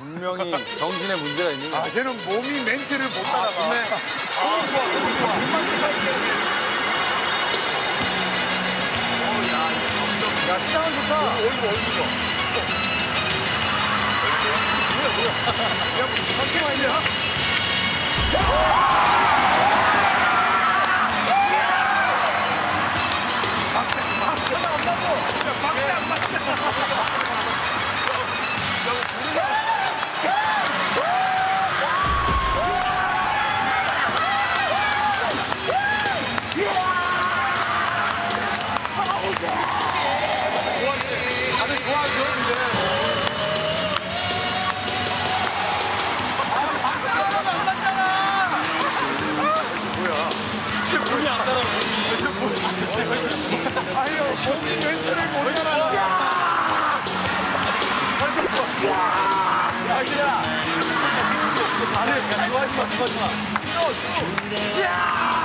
형이 정신에 문제가 있는 거야. 아, 쟤는 몸이 멘트를 못 따라가. 좋네. 소름 좋아, 소름 좋아. 야, 시작은 좋다. 얼굴, 얼굴 좋아. 야, 잠시만 있냐? 아니요, 몸이 멘트를 못 따라가. 야, 디스코,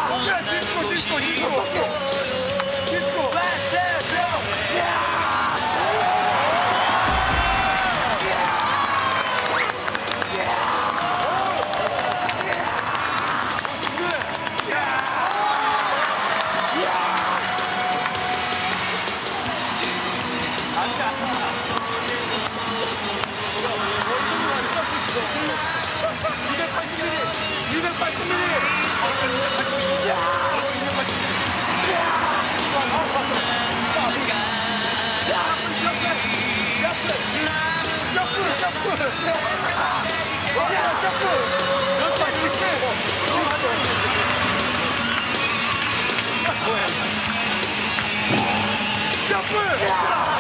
에너지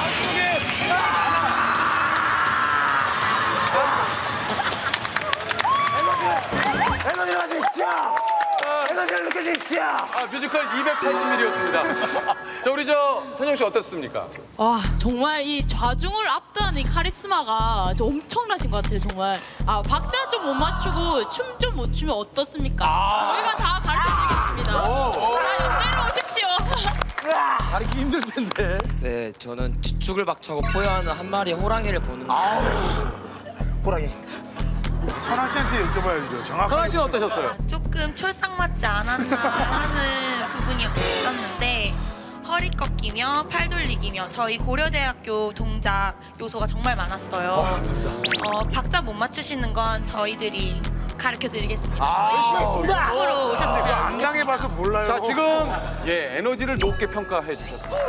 느끼십시오! 아, 뮤지컬 280mm였습니다. 자, 우리 저 선영 씨 어떻습니까? 와 정말 이 좌중을 압도하는 이 카리스마가 저 엄청나신 것 같아요 정말 아 박자 좀 못 맞추고 춤 좀 못 추면 어떻습니까? 저희가 다 가르쳐드리겠습니다 자 옆대로 오십시오 가리기 힘들 텐데. 네, 저는 뒤축을 박차고 포효하는 한 마리의 호랑이를 보는 거. 호랑이. 선아 씨한테 여쭤봐야죠. 정확하게. 선아 씨는 어떠셨어요? 조금 촐싹 맞지 않았나 하는 부분이 있었는데 허리 꺾이며 팔 돌리기며 저희 고려대학교 동작 요소가 정말 많았어요. 어, 박자 못 맞추시는 건 저희들이 가르쳐 드리겠습니다. 저희 으로 오셨으면 안 당해봐서 몰라요. 자, 지금 예, 에너지를 높게 평가해 주셨습니다.